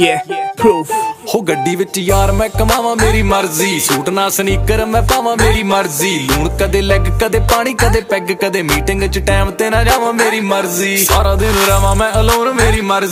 Yeah, proof. ਹੋ ਗੱਡੀ ਵਿੱਚ ਯਾਰ ਮੈਂ ਕਮਾਵਾਂ ਮੇਰੀ ਮਰਜ਼ੀ। ਸੂਟ ਨਾ ਸਨੀਕਰ ਮੈਂ ਪਾਵਾਂ ਮੇਰੀ ਮਰਜ਼ੀ। ਲੂਣ ਕਦੇ ਲੈਗ ਕਦੇ ਪਾਣੀ ਕਦੇ ਪੈਗ ਕਦੇ ਮੀਟਿੰਗ 'ਚ ਟਾਈਮ ਤੇ ਨਾ ਜਾਵਾਂ ਮੇਰੀ ਮਰਜ਼ੀ। ਸਾਰਾ ਦਿਨ ਰਵਾਂ ਮੈਂ ਅਲੋਨ ਮੇਰੀ ਮਰਜ਼ੀ।